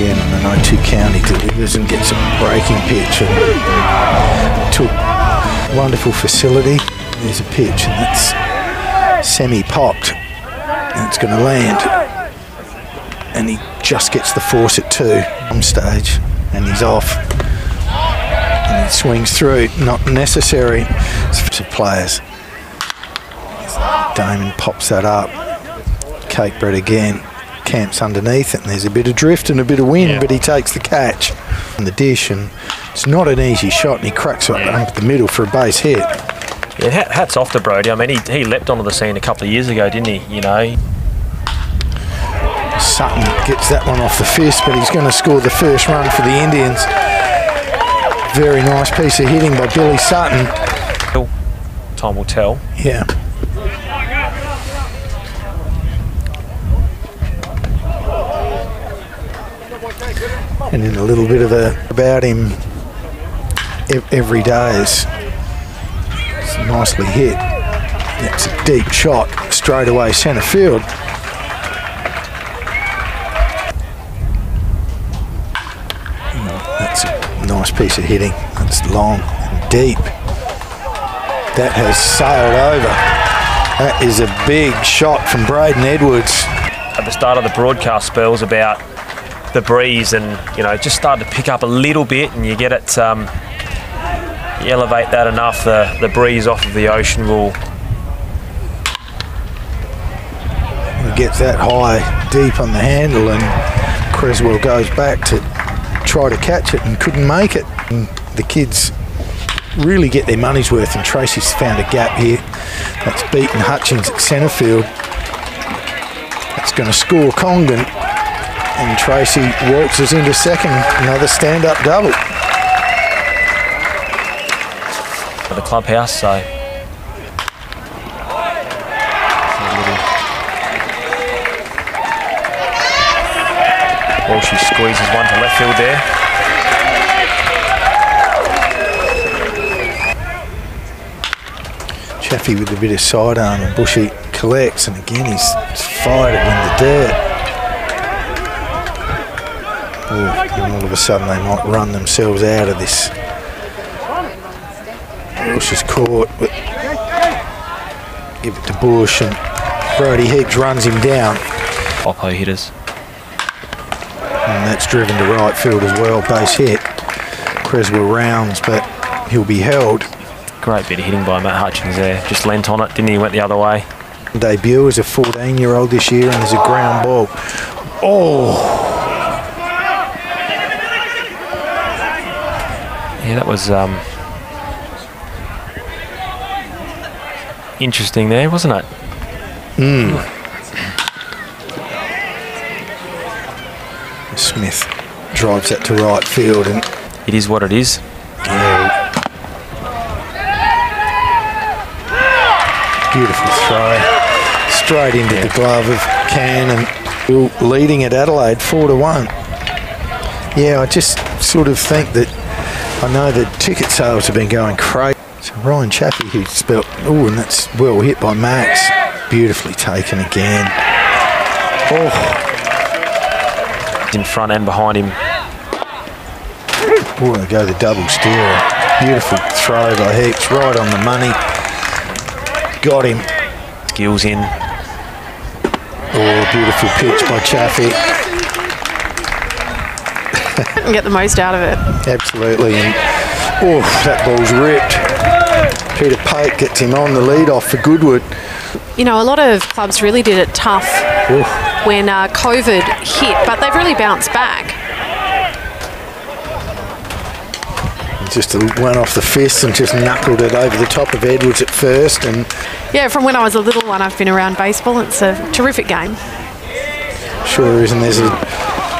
Again, I know two county delivers and gets a breaking pitch and took wonderful facility. There's a pitch and that's semi-popped and it's going to land. And he just gets the force at two on stage and he's off. And he swings through, not necessary to players. Damon pops that up. Cake bread again. Camps underneath it, and there's a bit of drift and a bit of wind, Yeah. but he takes the catch on the dish, and it's not an easy shot, and he cracks it up the middle for a base hit. Yeah, hats off to Brody. I mean, he, he leapt onto the scene a couple of years ago, didn't he? You know, Sutton gets that one off the fist, but he's going to score the first run for the Indians. Very nice piece of hitting by Billy Sutton. time will tell. Yeah. And then a little bit of a about him ev- every day is nicely hit. It's a deep shot straight away centre field. Mm, That's a nice piece of hitting. That's long and deep. That has sailed over. That is a big shot from Braden Edwards. At the start of the broadcast spells about the breeze and, you know, just started to pick up a little bit and you get it, um, you elevate that enough, the, the breeze off of the ocean will He gets that high, deep on the handle, and Creswell goes back to try to catch it and couldn't make it. And the kids really get their money's worth, and Tracy's found a gap here. That's beaten Hutchins at centre field. That's going to score Congdon, and Tracy waltzes into second. Another stand-up double. for the clubhouse, so. Well, she squeezes one to left field there. Chaffee with a bit of sidearm and Bushy collects and again he's fired it in the dirt. And all of a sudden they might run themselves out of this. Bush is caught. But give it to Bush and Brody Higgs runs him down Oppo hitters. and that's driven to right field as well. Base hit. Creswell rounds but he'll be held. Great bit of hitting by Matt Hutchins there. Just leant on it, didn't he? Went the other way. Debut as a 14 year old this year and there's a ground ball. Oh! Yeah, that was um, interesting there, wasn't it? Smith drives that to right field and It is what it is. yeah, beautiful throw straight into the glove of Can and leading at Adelaide four to one. Yeah, I just sort of think that I know the ticket sales have been going crazy. So Ryan Chaffee who spelt oh and that's well hit by Max. Beautifully taken again. Oh In front and behind him. Oh, they go the double steal. Beautiful throw by Hicks, right on the money. Got him. Skills in. Oh, beautiful pitch by Chaffee. and get the most out of it. Absolutely. And oh, that ball's ripped. Peter Pate gets him on the lead off for Goodwood. You know, a lot of clubs really did it tough when uh, COVID hit, but they've really bounced back. just went off the fist and just knuckled it over the top of Edwards at first. And Yeah, from when I was a little one, I've been around baseball. It's a terrific game. sure is. And there's a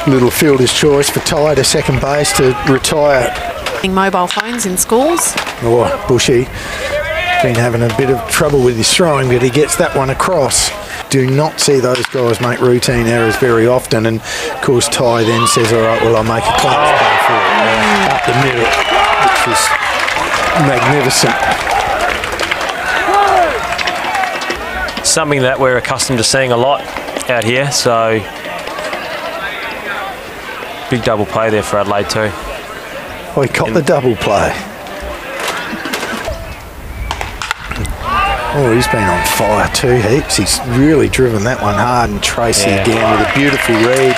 little fielder's choice for Ty to second base to retire. Mobile phones in schools. Oh, Bushy been having a bit of trouble with his throwing, but he gets that one across. Do not see those guys make routine errors very often, and of course Ty then says, "All right, well I'll make a class oh. play for it up the middle," which was magnificent. Something that we're accustomed to seeing a lot out here, so big double play there for Adelaide too. Oh, he caught the double play. Oh, he's been on fire too, heaps. He's really driven that one hard. And Tracy Yeah. again with a beautiful read.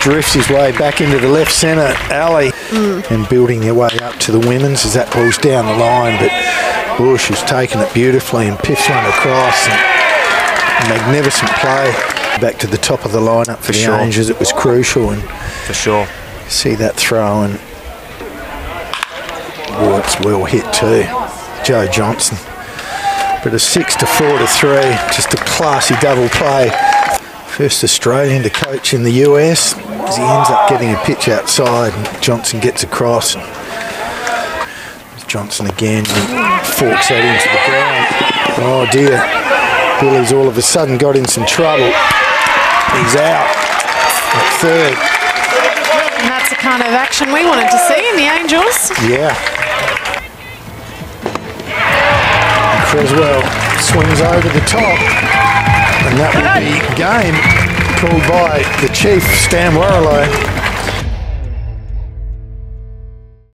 Drifts his way back into the left centre alley mm. and building their way up to the women's as that ball's down the line. But Bush has taken it beautifully and piffs one across. And a magnificent play. Back to the top of the lineup for, the sure. Angels. It was crucial. And For sure. See that throw and oh, it's well hit too. Joe Johnson. But a six to four to three, just a classy double play. First Australian to coach in the US as he ends up getting a pitch outside and Johnson gets across. Johnson again forks that into the ground. Oh dear. Billy's all of a sudden got in some trouble. He's out at third. And that's the kind of action we wanted to see in the Angels. Yeah. And Creswell swings over the top. And that will be game called by the chief, Stan Warrilow.